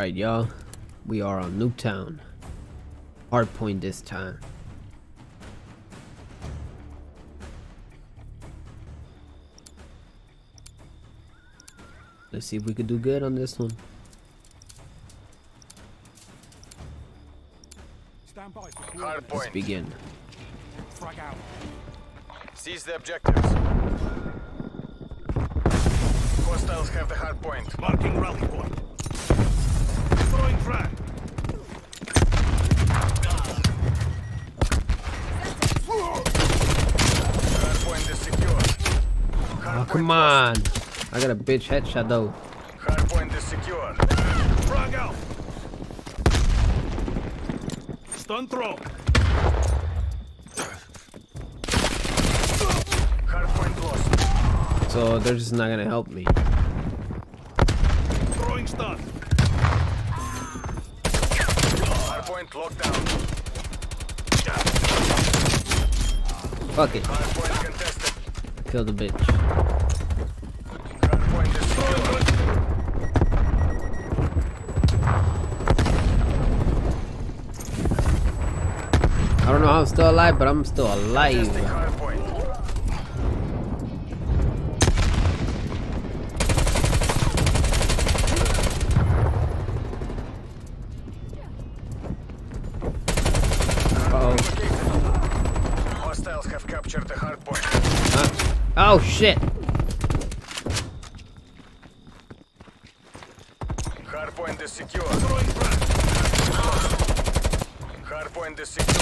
Alright, y'all. We are on Nuketown. Hard point this time. Let's see if we could do good on this one. Stand by for Hard. Let's point. begin. Frag out. Seize the objectives. Hostiles have the hard point. Marking rally point. Throwing frag. Hard point is secure. Oh, come on. I got a bitch headshot though. Hard point is secure. Frag out. Stun throw. Hard point lost. So they're just not gonna help me. Throwing stun. Locked down. Fuck it. Contested. Kill the bitch. Hard is secure. I don't know how I'm still alive, but I'm still alive. Hard point. Uh oh. Hostiles have captured the hard point. Uh, oh shit. Hard point is secure. Throwing. Hard point is secure.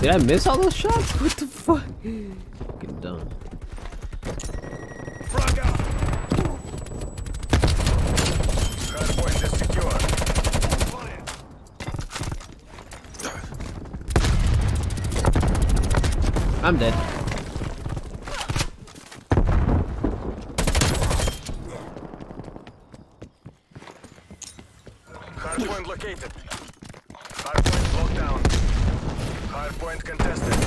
Did I miss all those shots? What the fuck? Get done. Frag out. Hard point is secure. Fire. I'm dead. Hard point located. Hard point locked down. Hard point contested.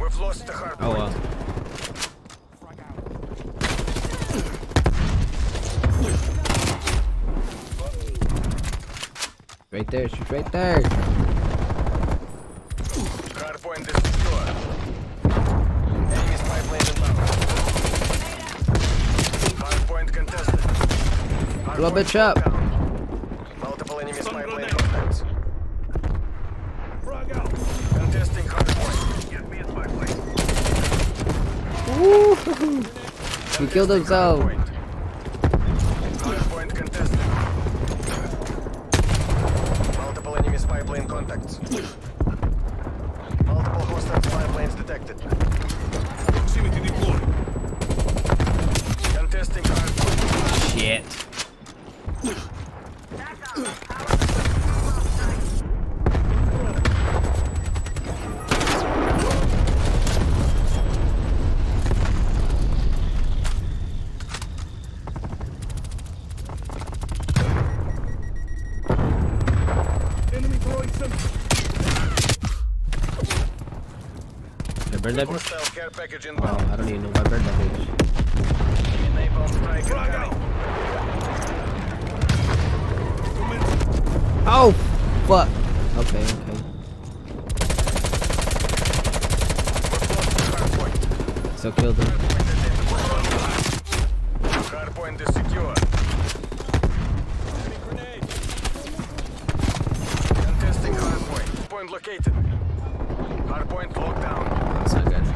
We've lost the hard Oh well. Right there. She's right there. Hard point is secure. Enemy spy plane inbound. Hard point contested. Hard Blow bitch up. Multiple enemy Stun spy plane contacts. Out. Contesting hard point. Get me a spy plane. Woo! He killed Contesting himself. Hard point. Hard point contested. Multiple enemy spy plane contacts. Multiple hostile spy planes detected. Proximity deploy. Contesting hard. Shit. Enemy throwing sentry. Did I that bitch? Hostile care package Oh. I don't even know if I burned that bitch. Napalm strike Frag out. incoming. Commence. Oh, fuck. Okay, okay. So point. Still killed him. Hard point is secure. Enemy grenade. Contesting point. Point located.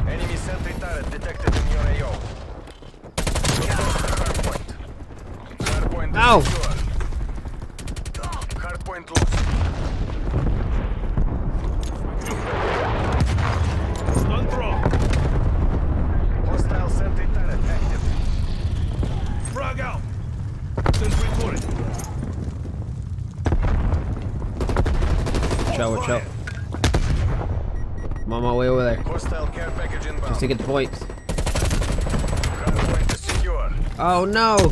Enemy sentry turret detected in your AO. Hard point lost. Stun throw. Hostile sentry turret active. Frag out. Sentry turret. Watch out, watch out. I'm on my way over there. Hostile care package Just to get the points. Hard point is secure. Oh no!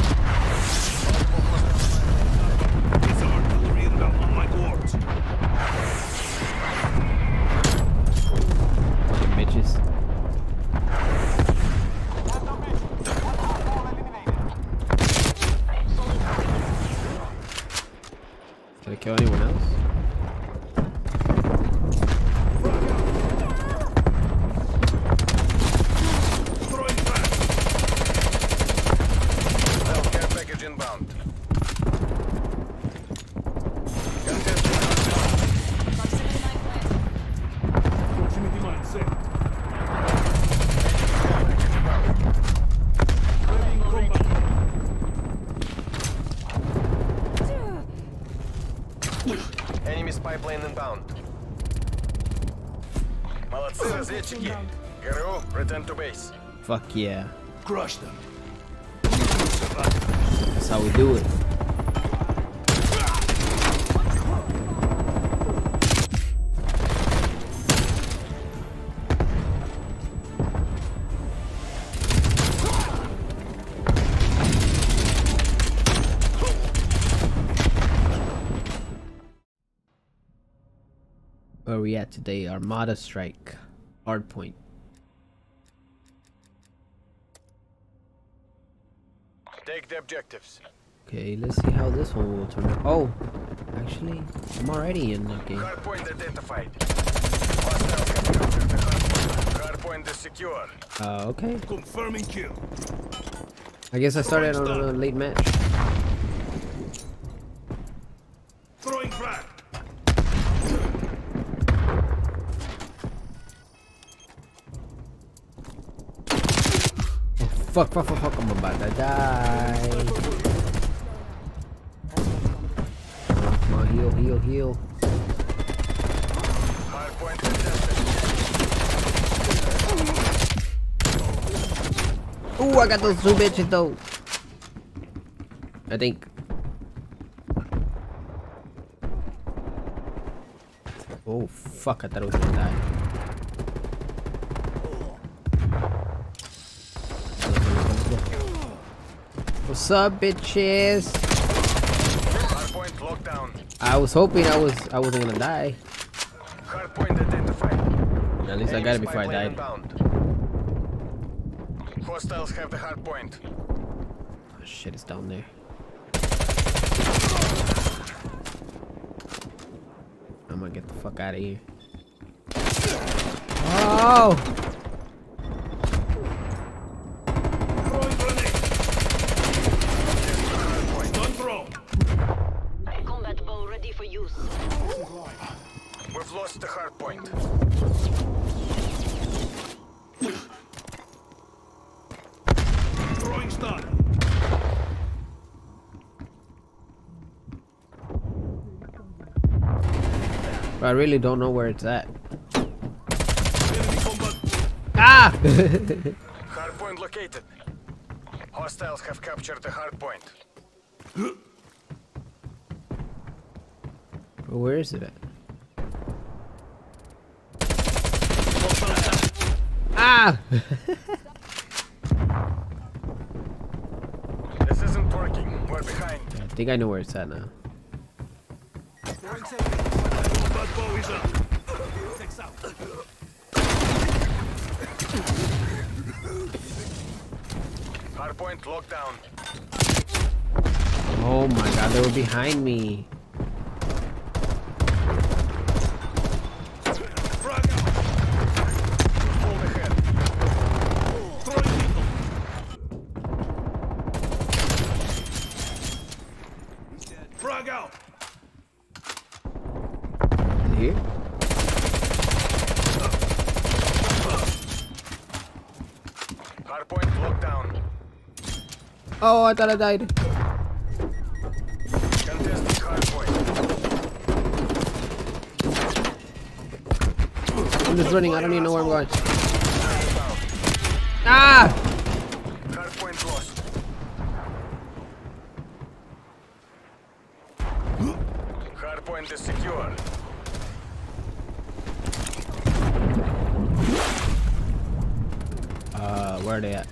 kill anyone else? разведчики. ГРУ, return to base. Fuck yeah. Crush them. That's how we do it. Where we at today? Armada Strike. Hardpoint. Take the objectives. Okay, let's see how this one will turn out. Oh, actually, I'm already in the game. Hardpoint identified. Hostiles have captured the hardpoint. Hardpoint is secure. Uh, okay. Confirming kill. I guess I started on a late match. Fuck, fuck, fuck, fuck, I'm about to die. Come on, heal, heal, heal. Ooh, I got those two bitches though. I think. Oh, fuck, I thought I was gonna die. What's up, bitches? Hardpoint locked down. I was hoping I was I wasn't gonna die. Hardpoint identified. At least I got it spy before I plane died. Inbound. Hostiles have the hardpoint. Oh, shit, it's down there. I'm gonna get the fuck out of here. Oh! I really don't know where it's at. Ah! Hardpoint located. Hostiles have captured the hardpoint. But where is it at? Ah! This isn't working. We're behind. I think I know where it's at now. Combat bow is up. Six out. Hardpoint locked down. Oh my god, they were behind me. Frag out. Hold ahead. Throwing lethal. Frag out. Is it here? Hardpoint locked down. Oh, I thought I died. Contesting hardpoint. I'm just running. I don't even know where I'm going. Ah! Hardpoint lost. Hardpoint is secure. Where are they at?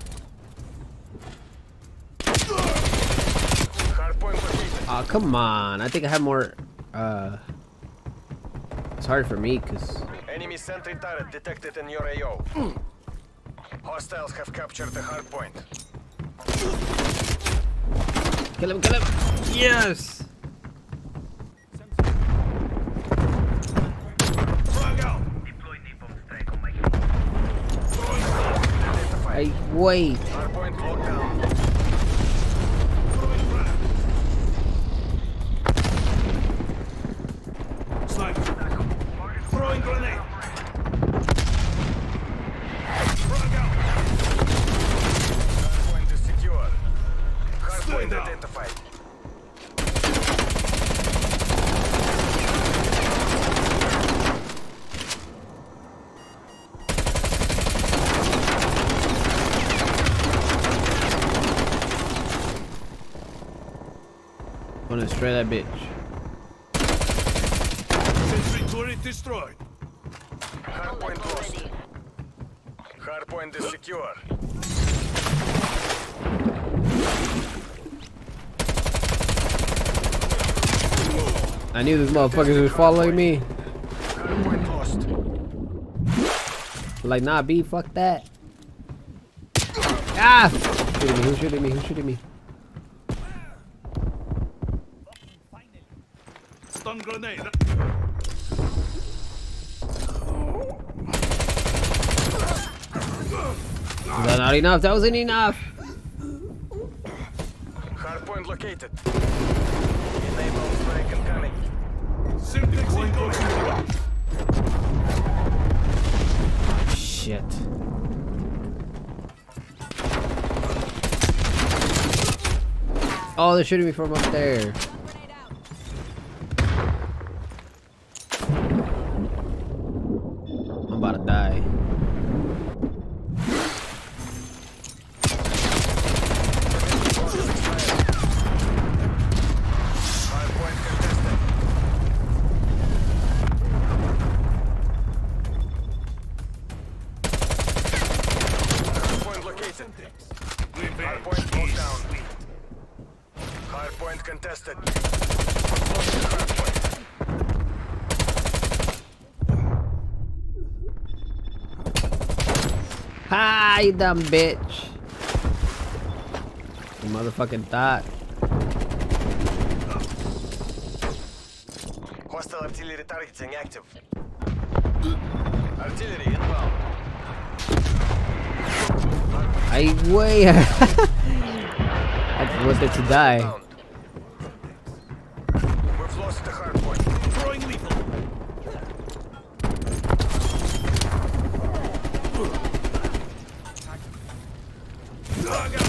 Oh, come on. I think I have more. Uh, it's hard for me because. Enemy sentry turret detected in your AO. Hostiles have captured the hardpoint. Kill him, kill him! Yes! Frag out. Throwing frag. Hey, wait! Hardpoint locked down. Throwing frag. Sniper. Throwing grenade. Frag out. Hardpoint is secure. Stay Hardpoint down. identified. Wanna that bitch. Sentry turret destroyed. Hardpoint Combat lost. ready. Hardpoint is secure. I knew these motherfuckers was following me. Hardpoint lost. Like, nah, B, fuck that. Ah! Shooting me, who's shooting me, who's shooting me? Stun grenade. Was that not enough? That wasn't enough! Hardpoint located. Enable strike incoming. Simplex incoming. Shit. Oh, they're shooting me from up there. I'm about to die. Hardpoint contested. Hardpoint located. Hardpoint locked down. Hardpoint contested. Lost the hardpoint. Ha, you dumb bitch. You motherfucking thought. Hostile artillery targeting active. Artillery inbound. I way. I wanted to die. Inbound. We've lost the hardpoint. Throwing lethal. Frag out.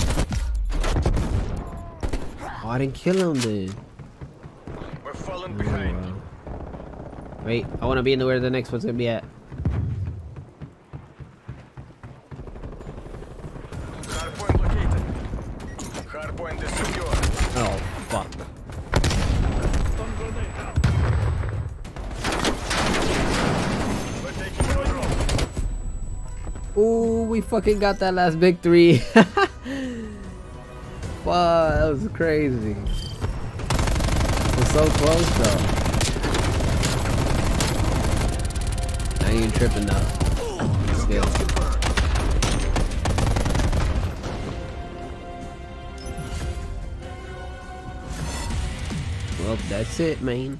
Oh, I didn't kill him then. We're falling Oh, behind. wow. Wait, I want to be in the where the next one's gonna be at. Hardpoint located. Hardpoint is secure. Oh, fuck. Stun. We're taking control. Ooh, we fucking got that last victory. Fuck, that was crazy. We're so close though. I ain't tripping though. Still. Well, that's it, man.